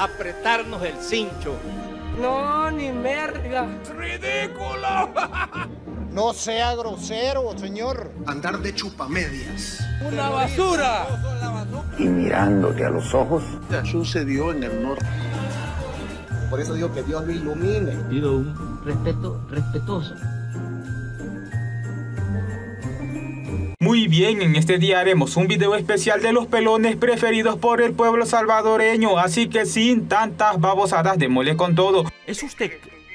apretarnos el cincho. No, ni merga. ¡Ridículo! No sea grosero, señor. Andar de chupamedias. ¡Una basura! Y mirándote a los ojos. Sucedió en el norte. Por eso digo que Dios lo ilumine. Pido un respeto respetuoso. Bien, en este día haremos un video especial de los pelones preferidos por el pueblo salvadoreño, así que sin tantas babosadas, démosle con todo. ¿Es usted...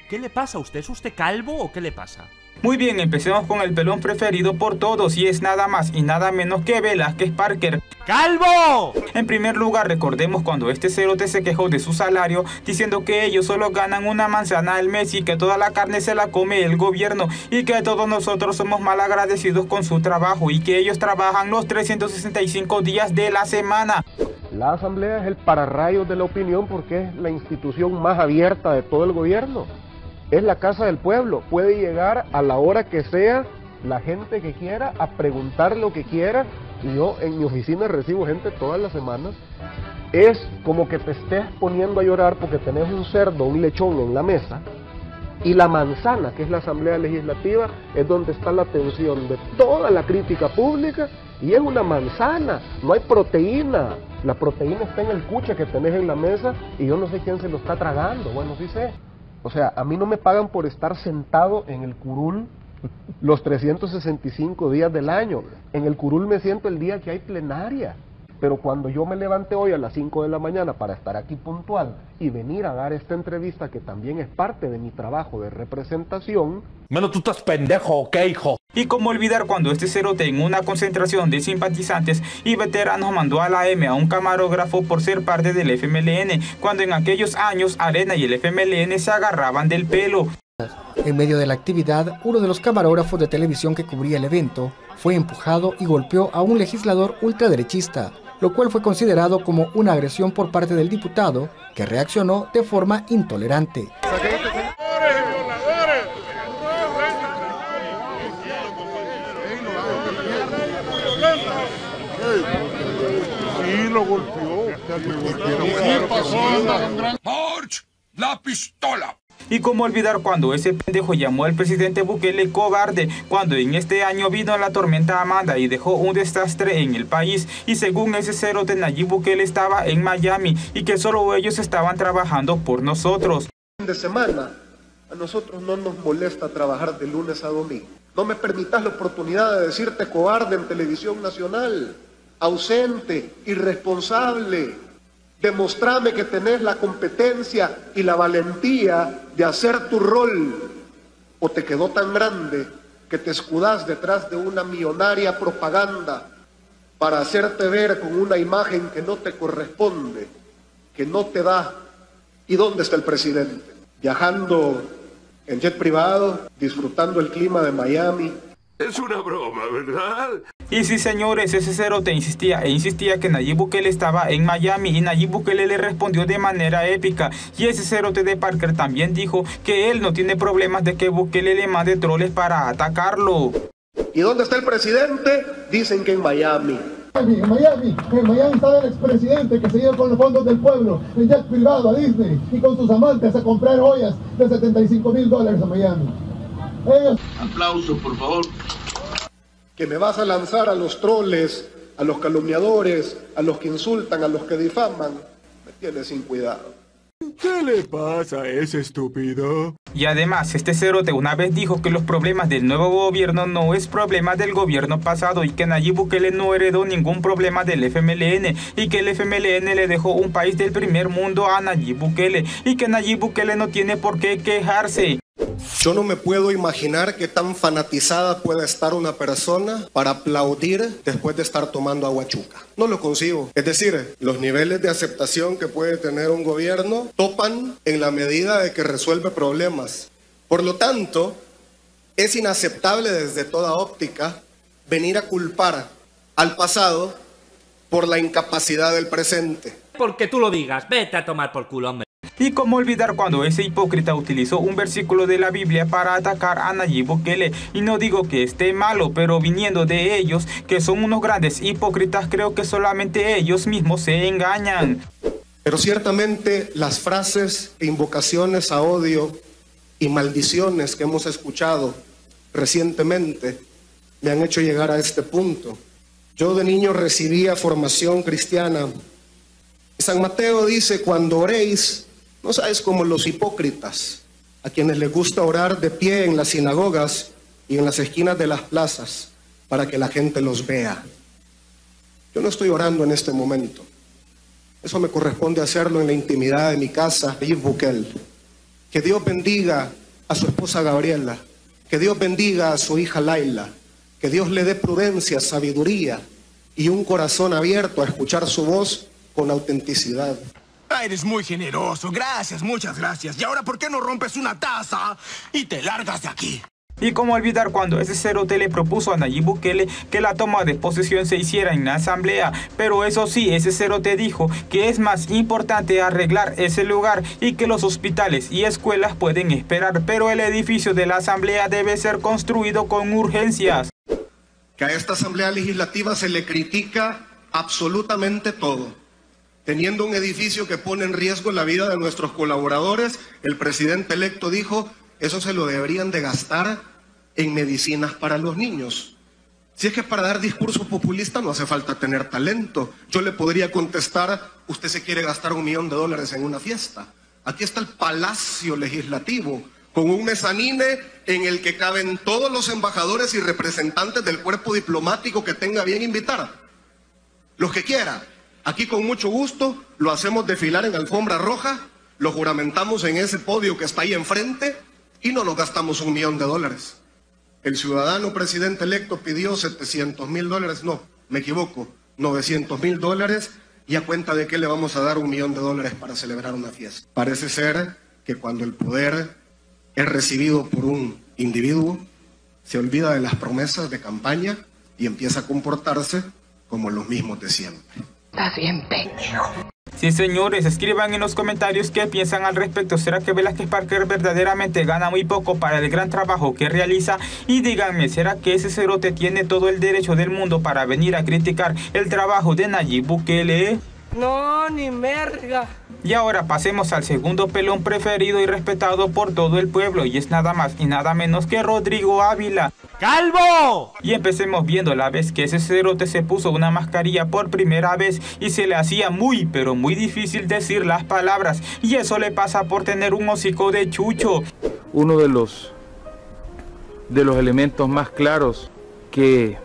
¿Qué le pasa a usted? ¿Es usted calvo o qué le pasa? Muy bien, empecemos con el pelón preferido por todos y es nada más y nada menos que Velázquez Parker. ¡Calvo! En primer lugar, recordemos cuando este cerote se quejó de su salario diciendo que ellos solo ganan una manzana al mes y que toda la carne se la come el gobierno y que todos nosotros somos mal agradecidos con su trabajo y que ellos trabajan los 365 días de la semana. La asamblea es el pararrayo de la opinión porque es la institución más abierta de todo el gobierno es la casa del pueblo. Puede llegar a la hora que sea la gente que quiera a preguntar lo que quiera. Y yo en mi oficina recibo gente todas las semanas. Es como que te estés poniendo a llorar porque tenés un cerdo, un lechón en la mesa. Y la manzana, que es la Asamblea Legislativa, es donde está la atención de toda la crítica pública. Y es una manzana, no hay proteína. La proteína está en el cuche que tenés en la mesa y yo no sé quién se lo está tragando. Bueno, sí sé. O sea, a mí no me pagan por estar sentado en el curul los 365 días del año. En el curul me siento el día que hay plenaria. Pero cuando yo me levante hoy a las 5 de la mañana para estar aquí puntual y venir a dar esta entrevista que también es parte de mi trabajo de representación... Bueno, tú estás pendejo, ¿ok, hijo? Y cómo olvidar cuando este cerote en una concentración de simpatizantes y veteranos mandó a la M a un camarógrafo por ser parte del FMLN, cuando en aquellos años Arena y el FMLN se agarraban del pelo. En medio de la actividad, uno de los camarógrafos de televisión que cubría el evento fue empujado y golpeó a un legislador ultraderechista, lo cual fue considerado como una agresión por parte del diputado, que reaccionó de forma intolerante. Lo golpeó. ¡La pistola! Y cómo olvidar cuando ese pendejo llamó al presidente Bukele cobarde, cuando en este año vino la tormenta Amanda y dejó un desastre en el país. Y según ese cero de Nayib Bukele estaba en Miami y que solo ellos estaban trabajando por nosotros. De semana, a nosotros no nos molesta trabajar de lunes a domingo. No me permitas la oportunidad de decirte cobarde en televisión nacional, ausente, irresponsable. Demostrame que tenés la competencia y la valentía de hacer tu rol o te quedó tan grande que te escudás detrás de una millonaria propaganda para hacerte ver con una imagen que no te corresponde, que no te da. ¿Y dónde está el presidente? Viajando en jet privado, disfrutando el clima de Miami. Es una broma, ¿verdad? Y sí, señores, ese cerote insistía e insistía que Nayib Bukele estaba en Miami y Nayib Bukele le respondió de manera épica. Y ese cerote de Parker también dijo que él no tiene problemas de que Bukele le mande troles para atacarlo. ¿Y dónde está el presidente? Dicen que en Miami. En Miami, en Miami está el expresidente que se iba con los fondos del pueblo, en jet privado a Disney y con sus amantes a comprar joyas de 75 mil dólares a Miami. Aplauso, por favor. Que me vas a lanzar a los troles, a los calumniadores, a los que insultan, a los que difaman. Me tienes sin cuidado. ¿Qué le pasa a ese estúpido? Y además, este cerote una vez dijo que los problemas del nuevo gobierno no es problema del gobierno pasado y que Nayib Bukele no heredó ningún problema del FMLN y que el FMLN le dejó un país del primer mundo a Nayib Bukele y que Nayib Bukele no tiene por qué quejarse. Yo no me puedo imaginar qué tan fanatizada puede estar una persona para aplaudir después de estar tomando aguachuca. No lo consigo. Es decir, los niveles de aceptación que puede tener un gobierno topan en la medida de que resuelve problemas. Por lo tanto, es inaceptable desde toda óptica venir a culpar al pasado por la incapacidad del presente. Porque tú lo digas, vete a tomar por culo, hombre. Y cómo olvidar cuando ese hipócrita utilizó un versículo de la Biblia para atacar a Nayib Bukele. Y no digo que esté malo, pero viniendo de ellos, que son unos grandes hipócritas, creo que solamente ellos mismos se engañan. Pero ciertamente las frases e invocaciones a odio y maldiciones que hemos escuchado recientemente me han hecho llegar a este punto. Yo de niño recibía formación cristiana. San Mateo dice, cuando oréis, no sabes como los hipócritas, a quienes les gusta orar de pie en las sinagogas y en las esquinas de las plazas para que la gente los vea. Yo no estoy orando en este momento. Eso me corresponde hacerlo en la intimidad de mi casa, Yves Buquel. Que Dios bendiga a su esposa Gabriela. Que Dios bendiga a su hija Laila. Que Dios le dé prudencia, sabiduría y un corazón abierto a escuchar su voz con autenticidad. Eres muy generoso. Gracias, muchas gracias. ¿Y ahora por qué no rompes una taza y te largas de aquí? Y cómo olvidar cuando ese cerote le propuso a Nayib Bukele que la toma de posesión se hiciera en la asamblea. Pero eso sí, ese cerote dijo que es más importante arreglar ese lugar y que los hospitales y escuelas pueden esperar, pero el edificio de la asamblea debe ser construido con urgencias. Que a esta asamblea legislativa se le critica absolutamente todo. Teniendo un edificio que pone en riesgo la vida de nuestros colaboradores, el presidente electo dijo eso se lo deberían de gastar en medicinas para los niños. Si es que para dar discurso populista no hace falta tener talento. Yo le podría contestar, usted se quiere gastar un millón de dólares en una fiesta. Aquí está el Palacio Legislativo, con un mezanine en el que caben todos los embajadores y representantes del cuerpo diplomático que tenga bien invitar. Los que quiera. Aquí con mucho gusto lo hacemos desfilar en alfombra roja, lo juramentamos en ese podio que está ahí enfrente y no nos gastamos un millón de dólares. El ciudadano presidente electo pidió 700 mil dólares, no, me equivoco, 900 mil dólares y a cuenta de que le vamos a dar un millón de dólares para celebrar una fiesta. Parece ser que cuando el poder es recibido por un individuo, se olvida de las promesas de campaña y empieza a comportarse como los mismos de siempre. Estás bien pendejo. Sí, señores, escriban en los comentarios qué piensan al respecto. ¿Será que Velázquez Parker verdaderamente gana muy poco para el gran trabajo que realiza? Y díganme, ¿será que ese cerote tiene todo el derecho del mundo para venir a criticar el trabajo de Nayib Bukele? No, ni merga. Y ahora pasemos al segundo pelón preferido y respetado por todo el pueblo y es nada más y nada menos que Rodrigo Ávila. ¡Calvo! Y empecemos viendo la vez que ese cerote se puso una mascarilla por primera vez y se le hacía muy pero muy difícil decir las palabras y eso le pasa por tener un hocico de chucho. Uno de los de los elementos más claros que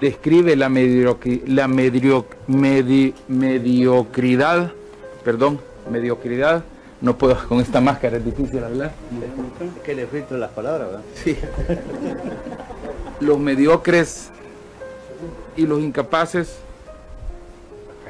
describe la, la medio, medi, mediocridad, perdón, mediocridad, no puedo con esta máscara, es difícil hablar. Es que le filtro las palabras, ¿verdad? Sí. los mediocres y los incapaces,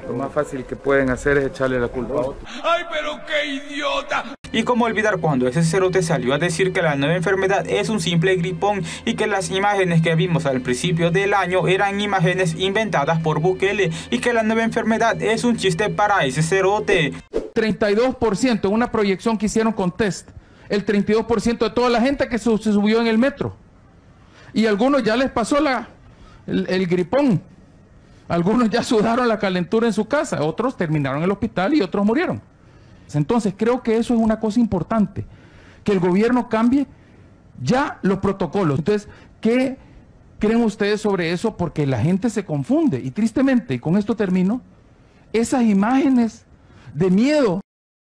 lo más fácil que pueden hacer es echarle la culpa a otros. ¡Ay, pero qué idiota! Y cómo olvidar cuando ese cerote salió a decir que la nueva enfermedad es un simple gripón y que las imágenes que vimos al principio del año eran imágenes inventadas por Bukele y que la nueva enfermedad es un chiste para ese cerote. 32% en una proyección que hicieron con test. El 32% de toda la gente que se, subió en el metro. Y algunos ya les pasó la, el, el gripón. Algunos ya sudaron la calentura en su casa, otros terminaron en el hospital y otros murieron. Entonces creo que eso es una cosa importante, que el gobierno cambie ya los protocolos. Entonces, ¿qué creen ustedes sobre eso? Porque la gente se confunde y tristemente, y con esto termino, esas imágenes de miedo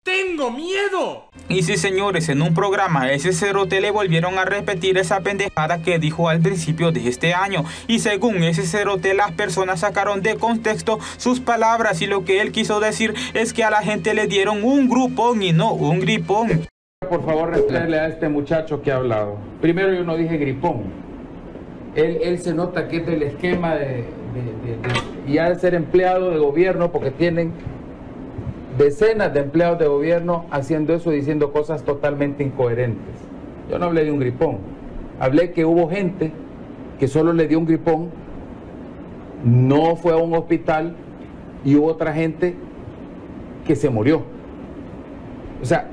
¡Tengo miedo! Y sí, señores, en un programa ese cerote le volvieron a repetir esa pendejada que dijo al principio de este año. Y según ese cerote, las personas sacaron de contexto sus palabras y lo que él quiso decir es que a la gente le dieron un grupón y no un gripón. Por favor, responderle a este muchacho que ha hablado. Primero yo no dije gripón. Él, él se nota que es del esquema de, de, de, de y ha de ser empleado de gobierno porque tienen decenas de empleados de gobierno haciendo eso y diciendo cosas totalmente incoherentes. Yo no hablé de un gripón, hablé que hubo gente que solo le dio un gripón, no fue a un hospital y hubo otra gente que se murió. O sea,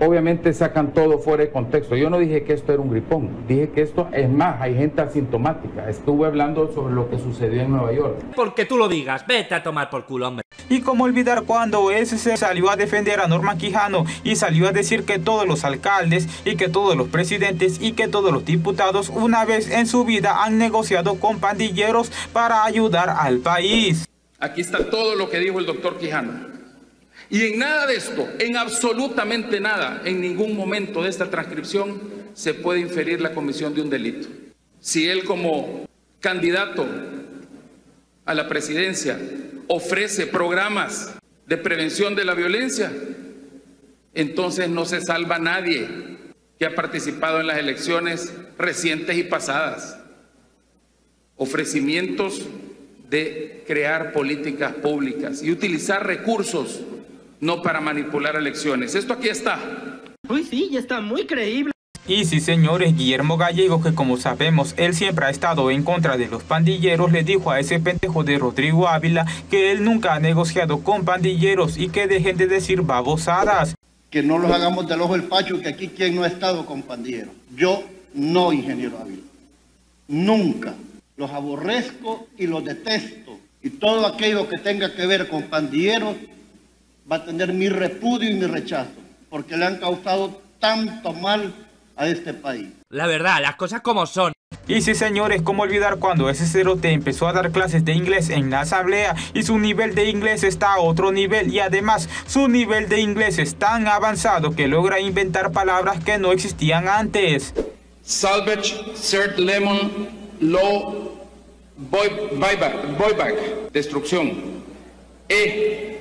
obviamente sacan todo fuera de contexto. Yo no dije que esto era un gripón, dije que esto es más, hay gente asintomática. Estuve hablando sobre lo que sucedió en Nueva York. Porque tú lo digas, vete a tomar por culo, hombre. Y cómo olvidar cuando ese se salió a defender a Norma Quijano y salió a decir que todos los alcaldes y que todos los presidentes y que todos los diputados una vez en su vida han negociado con pandilleros para ayudar al país. Aquí está todo lo que dijo el doctor Quijano. Y en nada de esto, en absolutamente nada, en ningún momento de esta transcripción se puede inferir la comisión de un delito. Si él como candidato a la presidencia ofrece programas de prevención de la violencia, entonces no se salva nadie que ha participado en las elecciones recientes y pasadas. Ofrecimientos de crear políticas públicas y utilizar recursos no para manipular elecciones. Esto aquí está. Uy, sí, ya está muy creíble. Y sí, señores, Guillermo Gallego, que como sabemos, él siempre ha estado en contra de los pandilleros, le dijo a ese pendejo de Rodrigo Ávila que él nunca ha negociado con pandilleros y que dejen de decir babosadas. Que no los hagamos del ojo el pacho, que aquí quien no ha estado con pandilleros. Yo no, ingeniero Ávila. Nunca. Los aborrezco y los detesto. Y todo aquello que tenga que ver con pandilleros va a tener mi repudio y mi rechazo, porque le han causado tanto mal a este país. La verdad, las cosas como son. Y sí, señores, ¿cómo olvidar cuando ese cerote empezó a dar clases de inglés en la asamblea y su nivel de inglés está a otro nivel y además su nivel de inglés es tan avanzado que logra inventar palabras que no existían antes? Salvage, cert lemon, low, buyback, buyback, destrucción. E,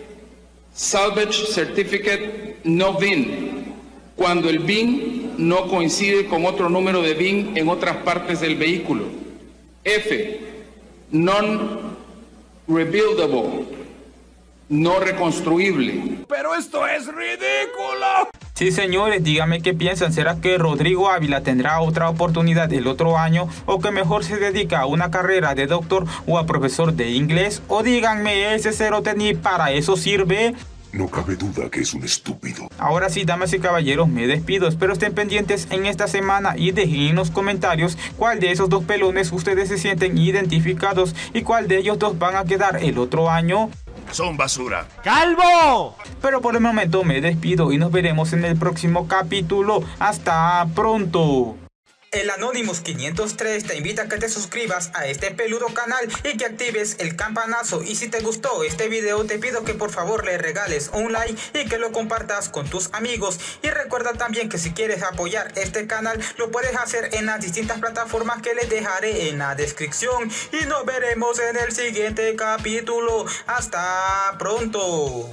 salvage certificate, no VIN, cuando el VIN no coincide con otro número de VIN en otras partes del vehículo. F, non-rebuildable, no reconstruible. Pero esto es ridículo. Sí, señores, díganme qué piensan. ¿Será que Rodrigo Ávila tendrá otra oportunidad el otro año o que mejor se dedica a una carrera de doctor o a profesor de inglés? O díganme, ese cerote ni para eso sirve. No cabe duda que es un estúpido. Ahora sí, damas y caballeros, me despido. Espero estén pendientes en esta semana y dejen en los comentarios cuál de esos dos pelones ustedes se sienten identificados y cuál de ellos dos van a quedar el otro año. Son basura. ¡Calvo! Pero por el momento me despido y nos veremos en el próximo capítulo. Hasta pronto. El Anonymous 503 te invita a que te suscribas a este peludo canal y que actives el campanazo. Y si te gustó este video te pido que por favor le regales un like y que lo compartas con tus amigos. Y recuerda también que si quieres apoyar este canal lo puedes hacer en las distintas plataformas que les dejaré en la descripción. Y nos veremos en el siguiente capítulo. Hasta pronto.